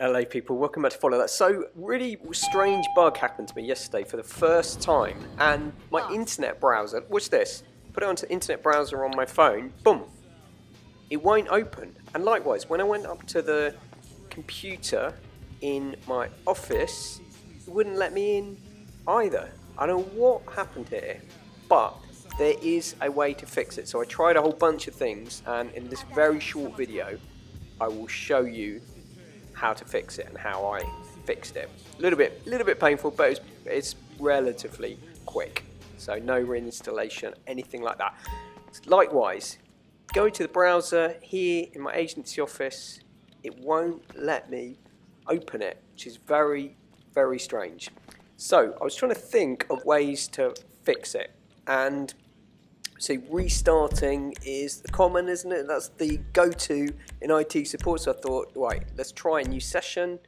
LA people, welcome back to Follow That. So, really strange bug happened to me yesterday for the first time, and my internet browser, watch this, put it onto internet browser on my phone, boom, it won't open. And likewise, when I went up to the computer in my office, it wouldn't let me in either. I don't know what happened here, but there is a way to fix it. So I tried a whole bunch of things, and in this very short video, I will show you how to fix it and how I fixed it. A little bit, little bit painful, but it's, it's relatively quick. So no reinstallation, anything like that. Likewise, go to the browser here in my agency office. It won't let me open it, which is very, very strange. So I was trying to think of ways to fix it, and so restarting is the common, isn't it? That's the go-to in IT support. So I thought, right, let's try a new session,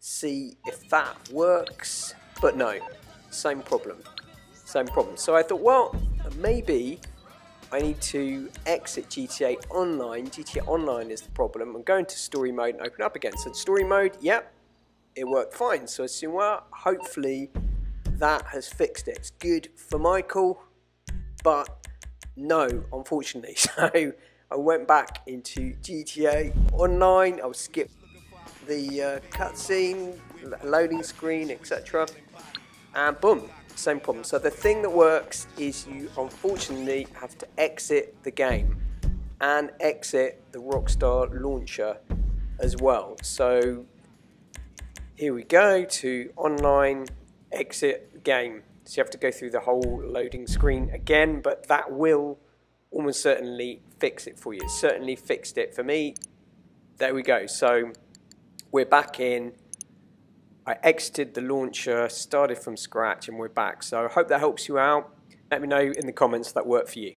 see if that works. But no, same problem, same problem. So I thought, well, maybe I need to exit GTA Online. GTA Online is the problem. I'm going to story mode and open up again. So story mode, yep, it worked fine. So I assume, well, hopefully that has fixed it. It's good for Michael, but no, unfortunately. So I went back into GTA Online. I'll skip the uh, cutscene, loading screen, etc. And boom, same problem. So the thing that works is you unfortunately have to exit the game and exit the Rockstar launcher as well. So here we go to online, exit game. So you have to go through the whole loading screen again, but that will almost certainly fix it for you. It certainly fixed it for me. There we go. So we're back in. I exited the launcher, started from scratch, and we're back. So I hope that helps you out. Let me know in the comments that worked for you.